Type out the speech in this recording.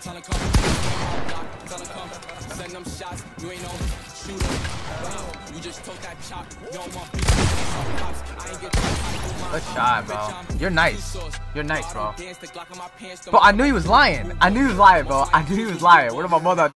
Tell her come, tell her come, send them shots. You ain't no shooter. You just took that chop. You don't want beef. Good shot, bro. You're nice. You're nice, bro. But I knew he was lying. I knew he was lying, bro. I knew he was lying. What about mother?